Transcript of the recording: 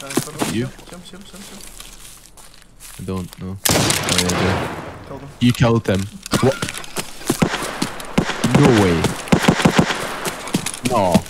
Guy. You? Jump, jump, jump, jump, jump. I don't know. Oh, yeah, yeah. Killed. You killed them. What? No way. No.